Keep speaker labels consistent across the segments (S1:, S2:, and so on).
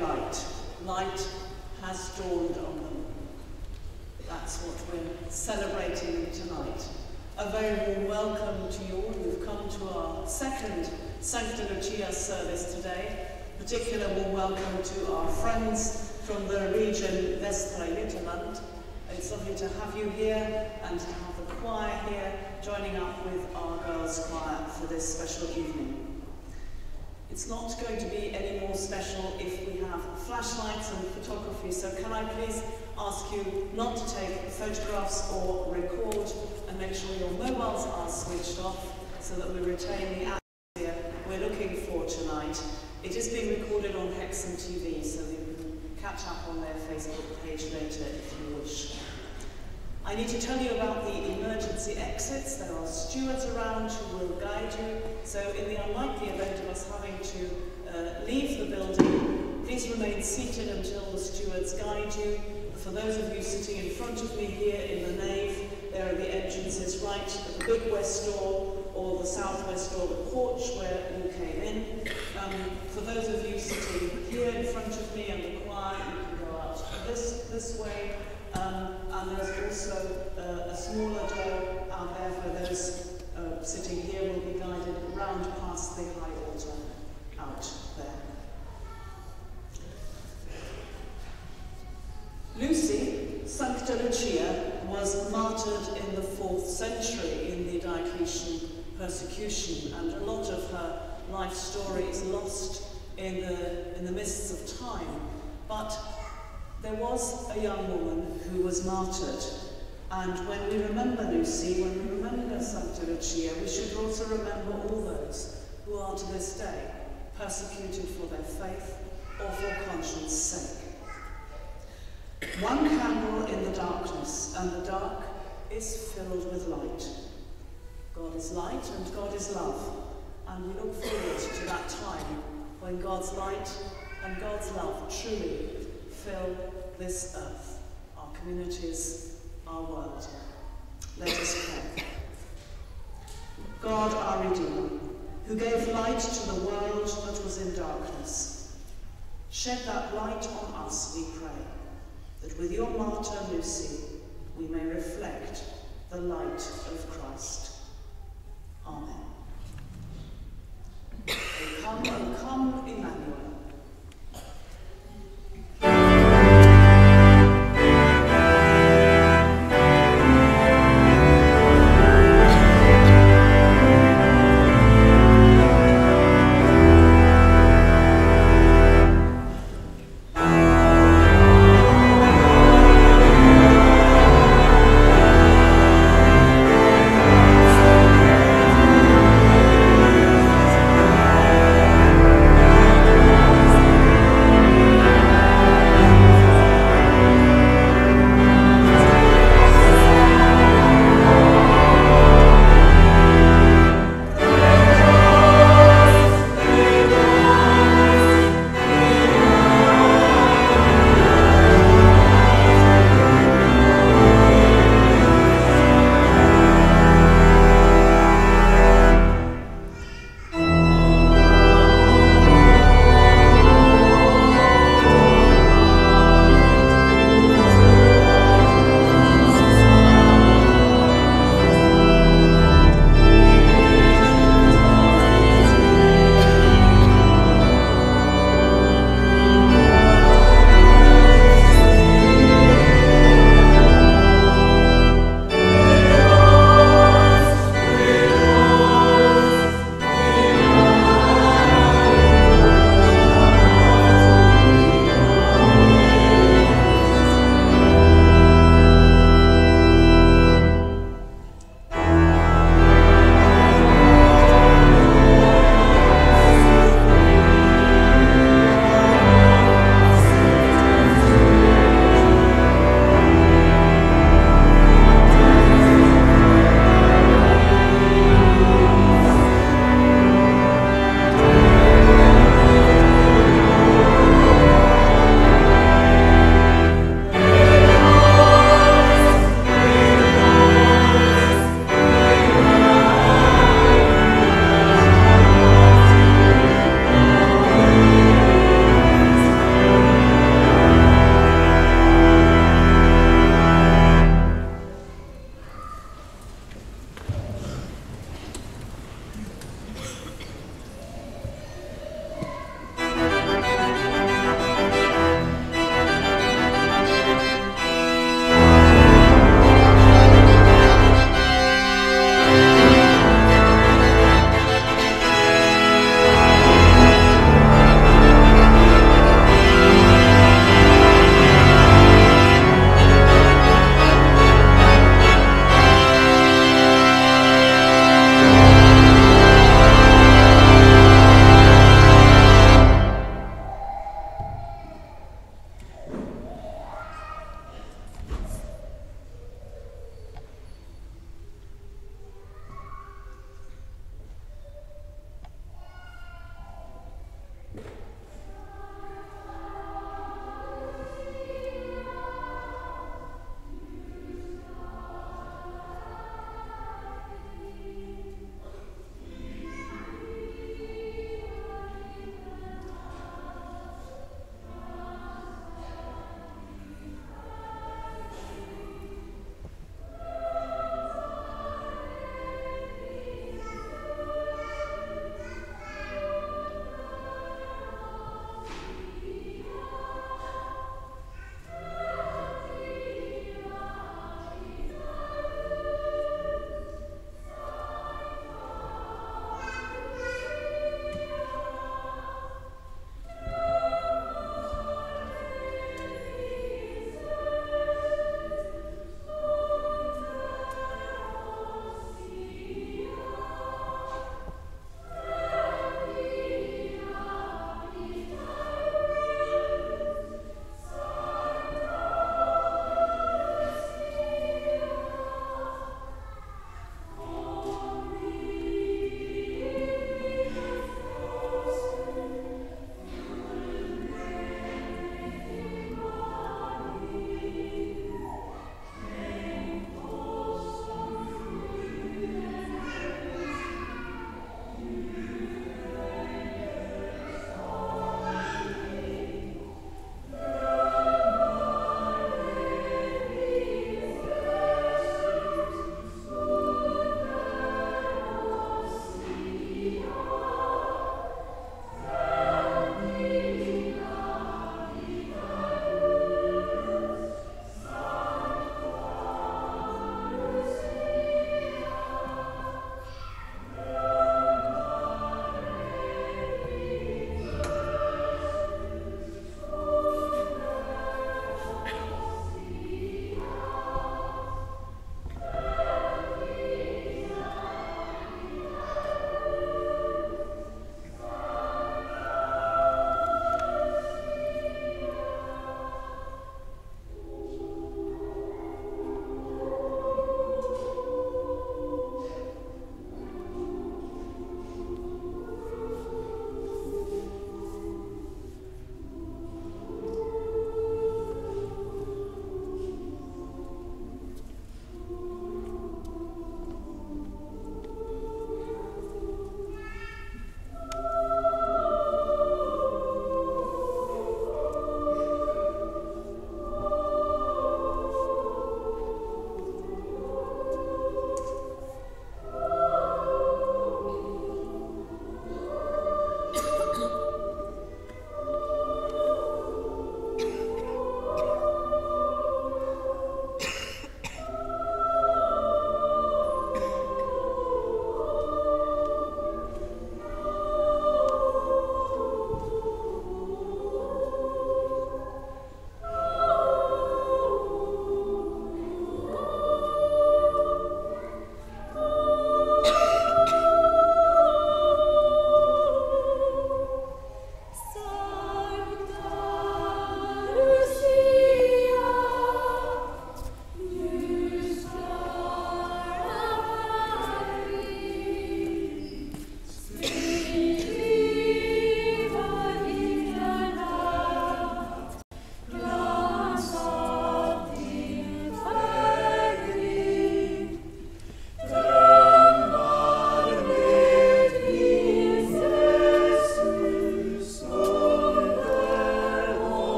S1: light. Has dawned on them. That's what we're celebrating tonight. A very warm welcome to you all who've come to our second Sancta Lucia service today. Particular warm welcome to our friends from the region Vestra Jutland. It's lovely to have you here and to have the choir here joining up with our girls' choir for this special evening. It's not going to be any more special if we have flashlights and photography, so can I please ask you not to take photographs or record and make sure your mobiles are switched off so that we retain the atmosphere we're looking for tonight. It is being recorded on Hexham TV, so you can catch up on their Facebook page later if you wish. I need to tell you about the emergency exits. There are stewards around who will guide you. So in the unlikely event of us having to uh, leave the building, please remain seated until the stewards guide you. For those of you sitting in front of me here in the nave, there are the entrances right at the big west door or the southwest door, the porch where you came in. Um, for those of you sitting here in front of me and the choir, you can go out this, this way um, and there's also uh, a smaller door out there for those uh, sitting here will be guided round past the high altar out there. Lucy, Sancta Lucia, was martyred in the 4th century in the Diocletian persecution, and a lot of her life story is lost in the, in the mists of time. But there was a young woman who was martyred, and when we remember Lucy, when we remember Santa Lucia, we should also remember all those who are to this day persecuted for their faith or for conscience' sake. One candle in the darkness, and the dark is filled with light. God is light and God is love, and we look forward to that time when God's light and God's love truly fill this earth, our communities, our world. Let us pray. God, our Redeemer, who gave light to the world that was in darkness, shed that light on us, we pray, that with your martyr Lucy, we may reflect the light of Christ. Amen. Come, come, Emmanuel.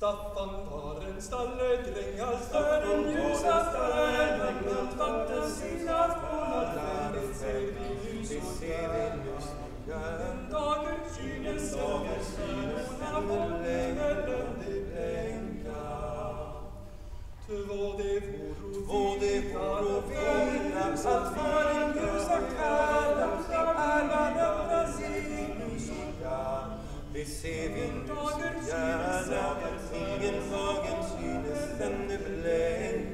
S2: Staffan tar en stalle dräng als fören ljusa stjärnan bland fantasiernas fulla värld ser vi ljus och gärn Den dagen synes dagen synes och när längre lönde blänka Två det voro två det
S3: voro vinnar att fören ljusa stjärnan bland Bis sieben Tagen, ja, Tagen, sieben Tagen, schönes Sende blendet.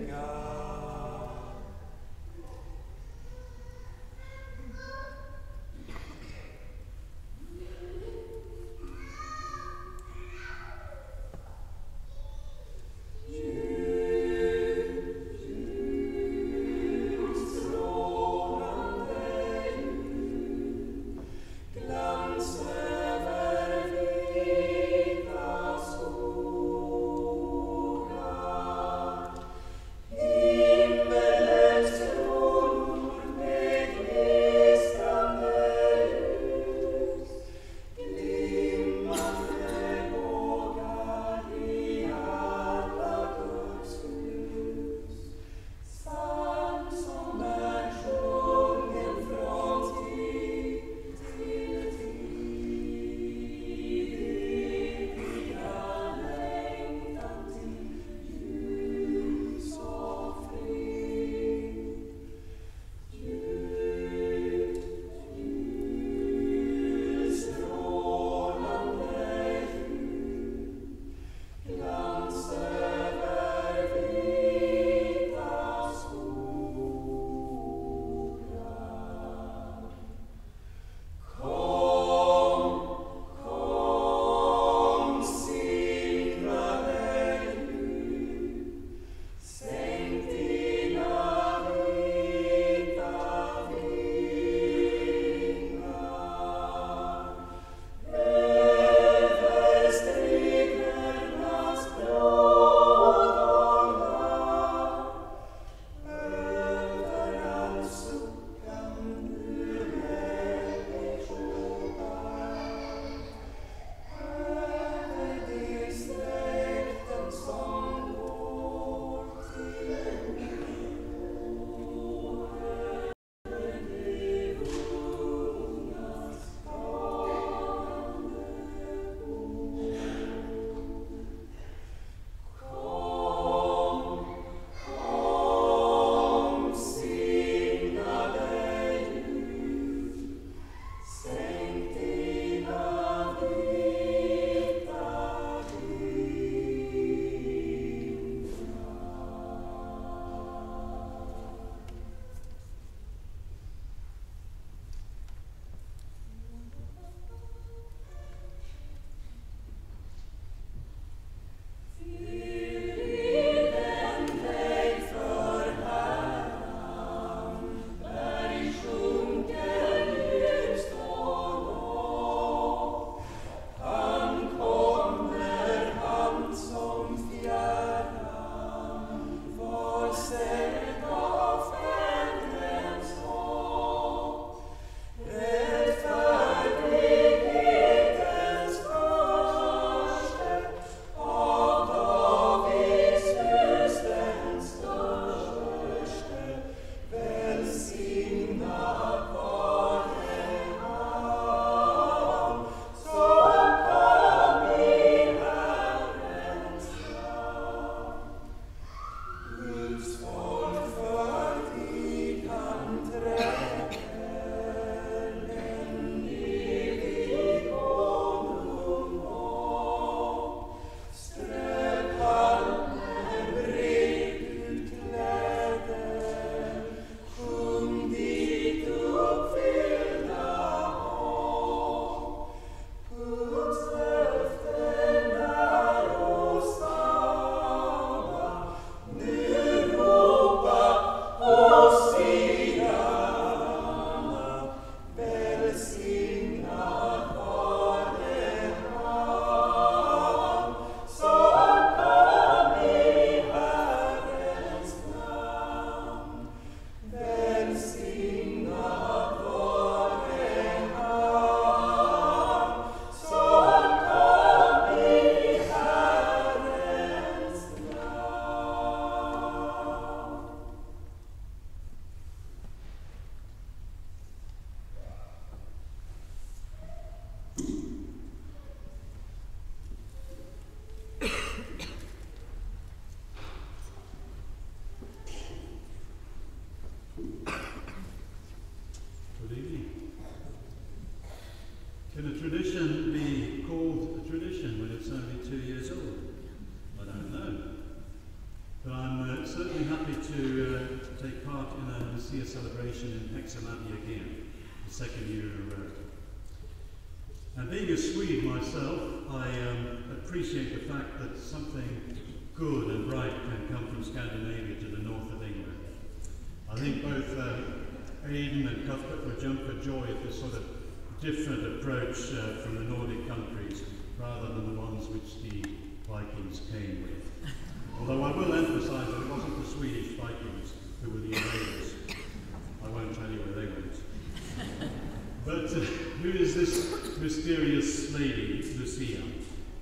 S3: This mysterious lady, Lucia?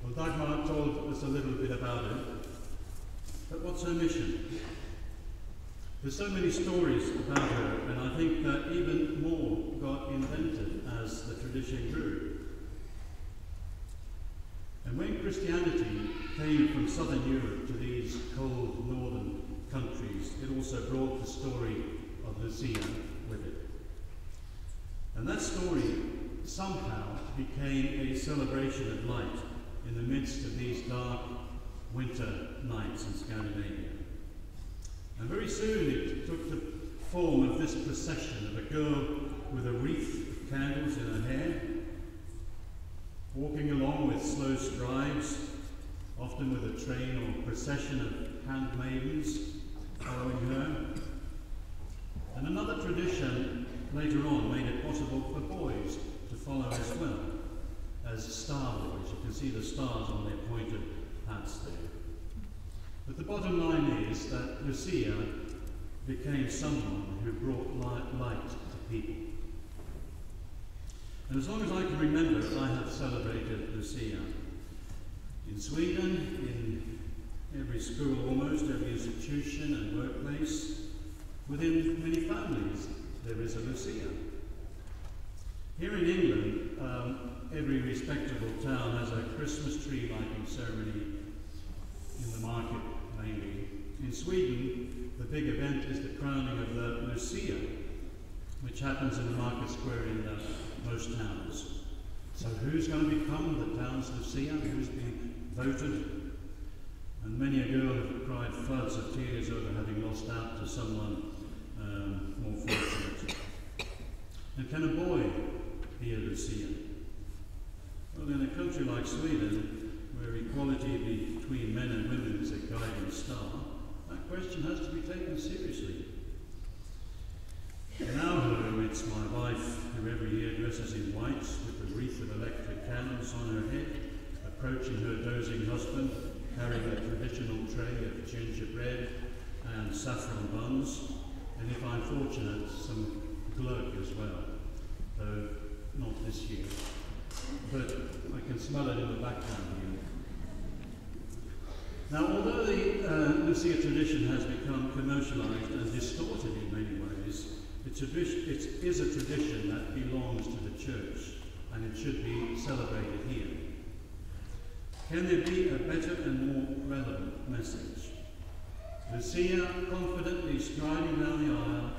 S3: Well, Dagmar told us a little bit about her. But what's her mission? There's so many stories about her, and I think that even more got invented as the tradition grew. And when Christianity came from southern Europe to these cold northern countries, it also brought the story of Lucia with it. And that story somehow became a celebration of light in the midst of these dark winter nights in Scandinavia. And very soon it took the form of this procession of a girl with a wreath of candles in her hair, walking along with slow strides, often with a train or procession of handmaidens following her. And another tradition later on made it possible for boys follow as well as star boys. You can see the stars on their pointed hats there. But the bottom line is that Lucia became someone who brought light, light to people. And as long as I can remember, I have celebrated Lucia. In Sweden, in every school almost, every institution and workplace, within many families, there is a Lucia. Here in England, um, every respectable town has a Christmas tree lighting ceremony in the market mainly. In Sweden, the big event is the crowning of the Lucia, which happens in the market square in uh, most towns. So who's going to become the town's Lucia? Who's been voted? And many a girl have cried floods of tears over having lost out to someone um, more fortunate. And can a boy Lucia? Well, in a country like Sweden, where equality between men and women is a guiding star, that question has to be taken seriously. In our home, it's my wife who every year dresses in white with a wreath of electric candles on her head, approaching her dozing husband, carrying a traditional tray of gingerbread and saffron buns, and if I'm fortunate, some glögg as well, though not this year. But I can smell it in the background here. Now, although the uh, Lucia tradition has become commercialized and distorted in many ways, it is a tradition that belongs to the church and it should be celebrated here. Can there be a better and more relevant message? Lucia confidently striding down the aisle,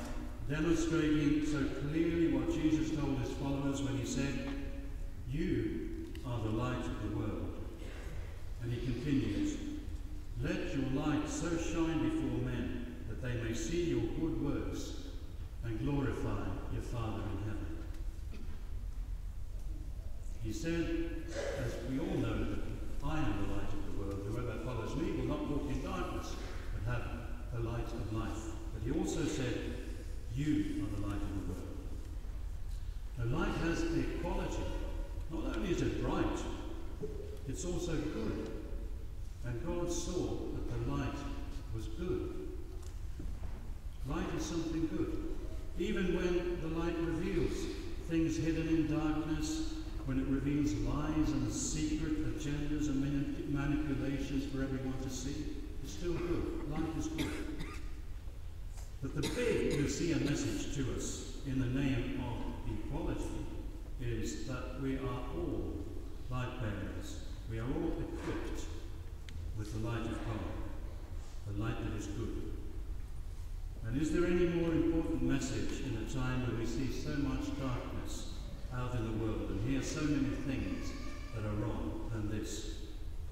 S3: demonstrating so clearly what Jesus told his followers when he said, You are the light of the world. And he continues, Let your light so shine before men that they may see your good works and glorify your Father in heaven. He said, as we all know, that I am the light of the world. Whoever follows me will not walk in darkness, but have the light of life. But he also said, You are the light of the world. The light has a quality. Not only is it bright, it's also good. And God saw that the light was good. Light is something good. Even when the light reveals things hidden in darkness, when it reveals lies and secret agendas and manipulations for everyone to see, it's still good. Light is good. But the big Lucia message to us in the name of equality is that we are all light bearers. We are all equipped with the light of God, the light that is good. And is there any more important message in a time when we see so much darkness out in the world and hear so many things that are wrong than this.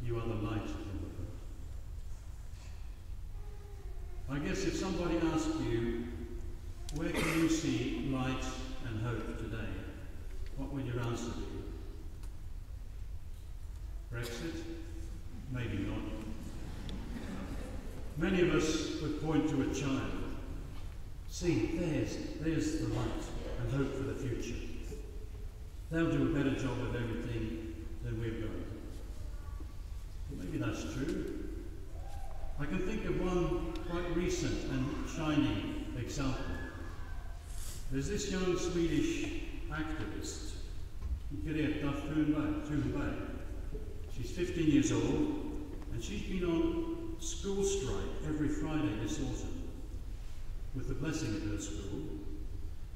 S3: You are the light of the world. I guess if somebody asked you, where can you see light and hope today? What would your answer be? Brexit? Maybe not. Many of us would point to a child. See, there's, there's the light and hope for the future. They'll do a better job of everything than we've done. Maybe that's true. I can think of one quite recent and shining example. There's this young Swedish activist, Greta Thunberg. She's 15 years old, and she's been on school strike every Friday this autumn, with the blessing of her school,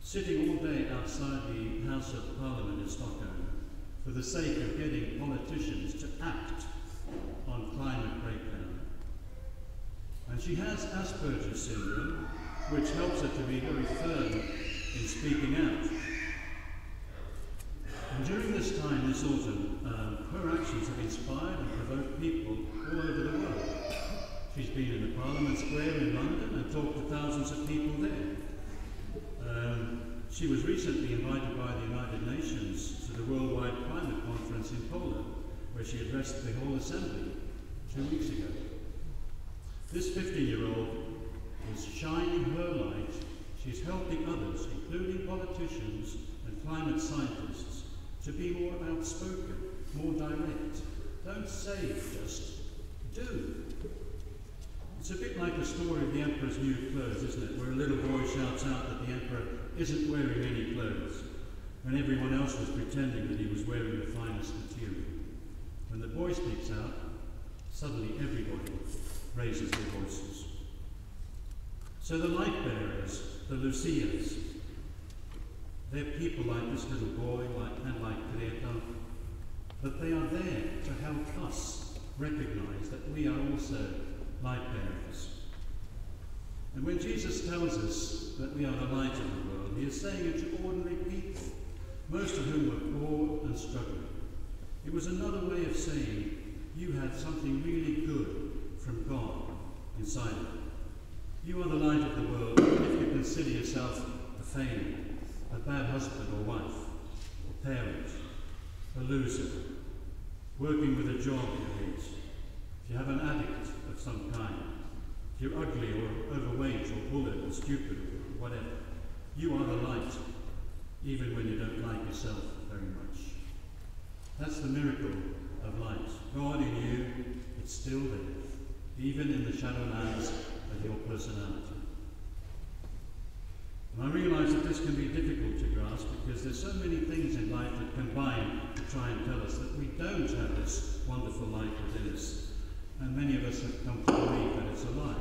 S3: sitting all day outside the House of Parliament in Stockholm for the sake of getting politicians to act on climate breakdown. And she has Asperger's syndrome, which helps her to be very firm in speaking out. And during this time, this autumn, um, her actions have inspired and provoked people all over the world. She's been in the Parliament Square in London and talked to thousands of people there. Um, she was recently invited by the United Nations to the Worldwide Climate Conference in Poland, where she addressed the whole assembly two weeks ago. This 15 year old is shining her light. She's helping others, including politicians and climate scientists, to be more outspoken, more direct. Don't say just, do. It's a bit like the story of the Emperor's new clothes, isn't it? Where a little boy shouts out that the Emperor isn't wearing any clothes, when everyone else was pretending that he was wearing the finest material. When the boy speaks out, suddenly everybody raises their voices. So the light bearers, the Lucias, they're people like this little boy like, and like Greta, but they are there to help us recognize that we are also light bearers. And when Jesus tells us that we are the light of the world, he is saying it to ordinary people, most of whom were poor and struggling. It was another way of saying you had something really good from God inside you. You are the light of the world, if you consider yourself a failure, a bad husband or wife, or parent, a loser, working with a job you hate, if you have an addict of some kind, if you're ugly or overweight or bullied or stupid or whatever, you are the light, even when you don't like yourself very much. That's the miracle of light. God in you, it's still there, even in the shadowlands of your personality. And I realise that this can be difficult to grasp because there's so many things in life that combine to try and tell us that we don't have this wonderful light within us. And many of us have come to believe that it's a lie.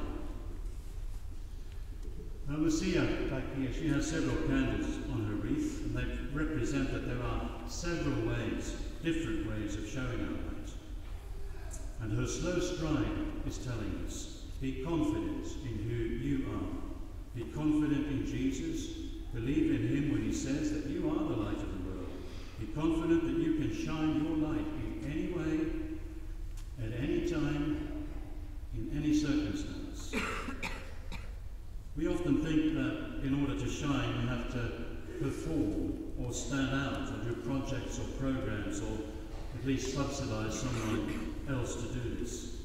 S3: Now, Lucia back here, she has several candles on her wreath, and they represent that there are several ways, different ways of showing our light. And her slow stride is telling us be confident in who you are. Be confident in Jesus. Believe in him when he says that you are the light of the world. Be confident that you can shine your light in any way, at any time, in any circumstance. We often think that in order to shine, you have to perform or stand out or do projects or programs or at least subsidize someone else to do this.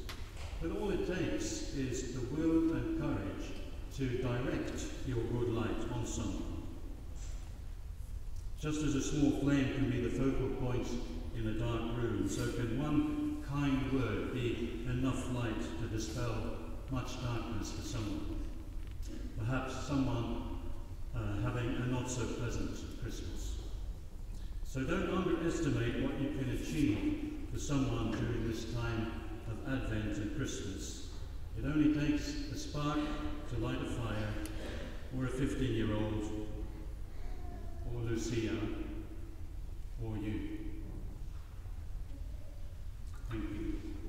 S3: But all it takes is the will and courage to direct your good light on someone. Just as a small flame can be the focal point in a dark room, so can one kind word be enough light to dispel much darkness for someone. Perhaps someone uh, having a not so pleasant Christmas. So don't underestimate what you can achieve for someone during this time of Advent and Christmas. It only takes a spark to light a fire, or a 15 year old, or Lucia, or you. Thank you.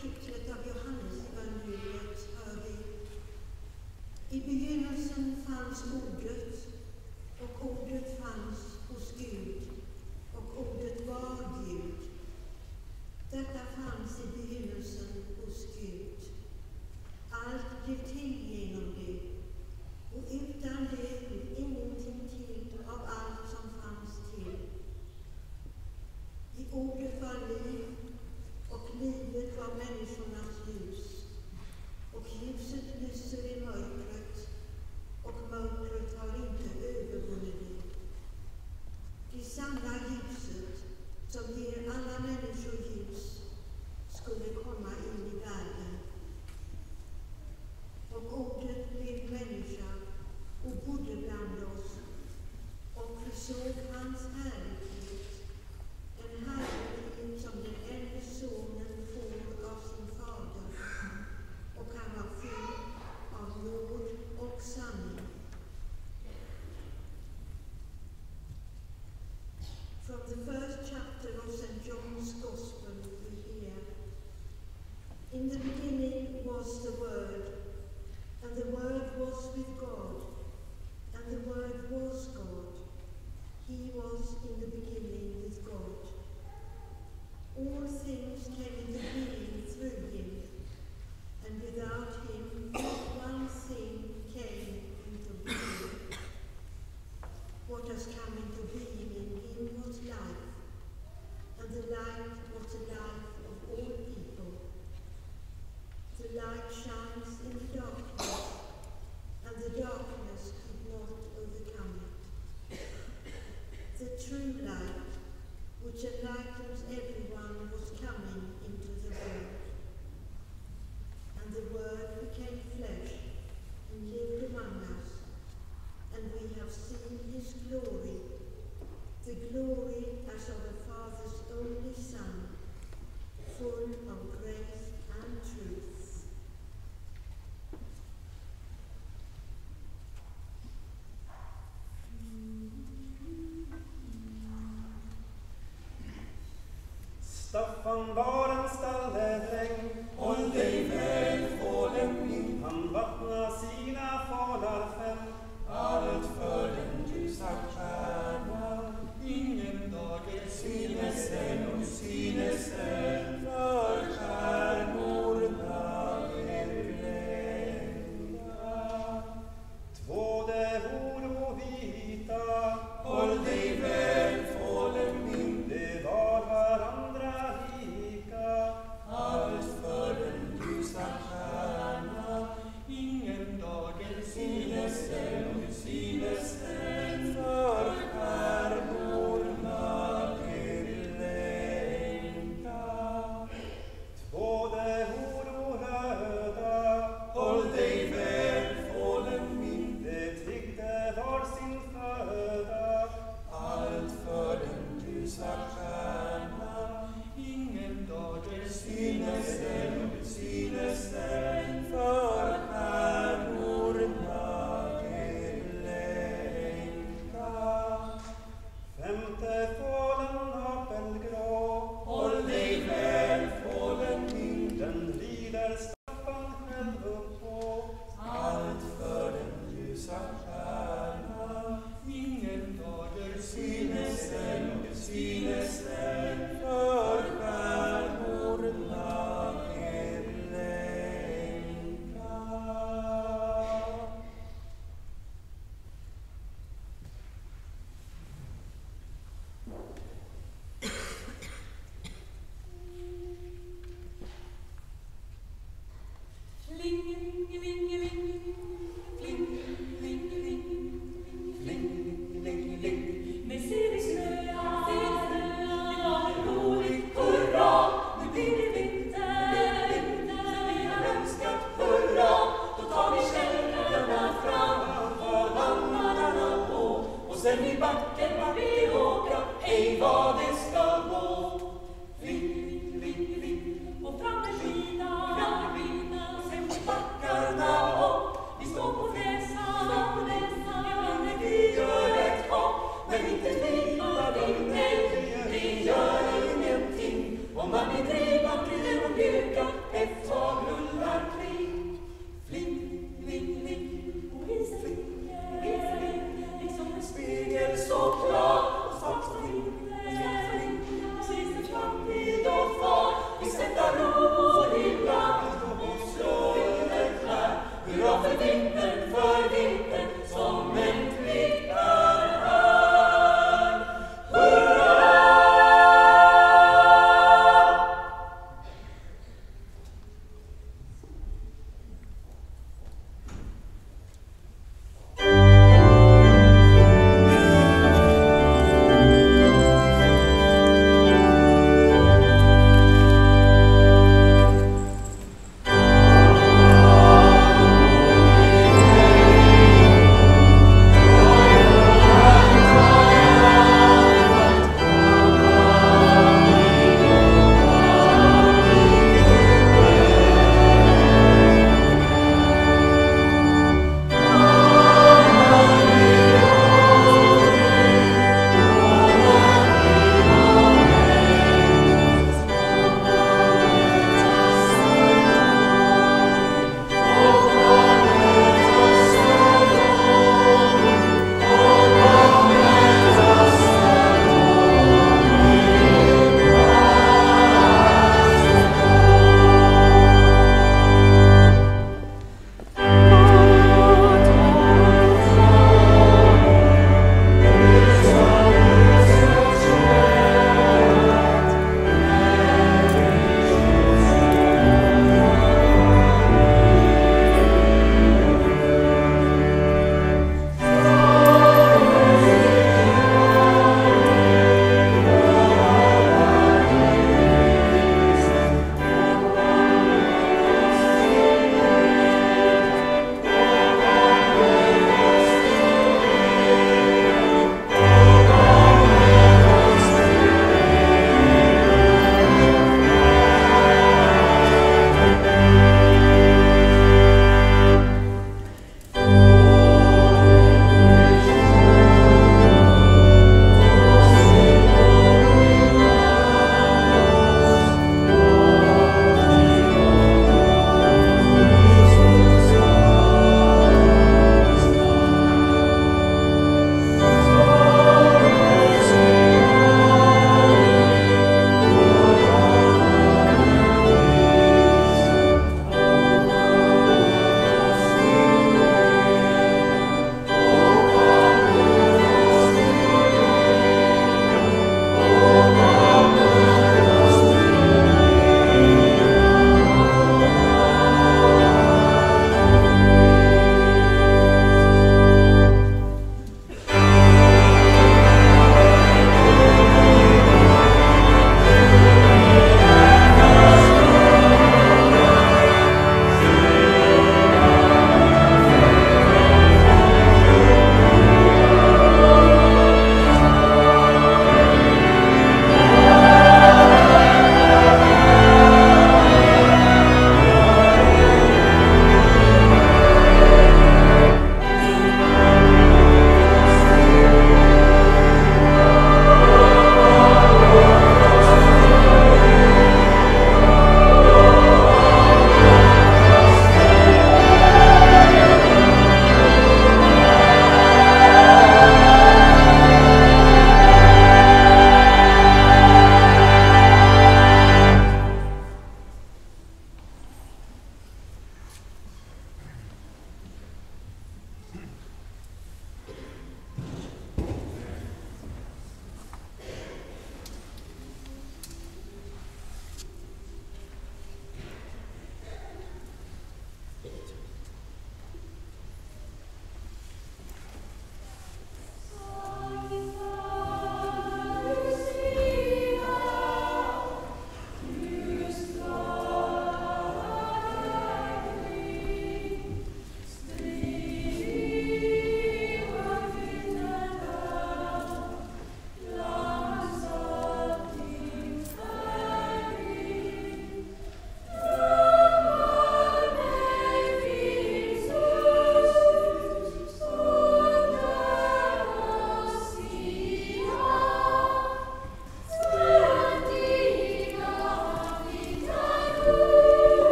S4: kapitlet av Johannesevangeliet hör vi. I begynnelsen fanns Ordet
S2: Staffan var en stalledräng och det väl fålen min. Han vattnar sina falar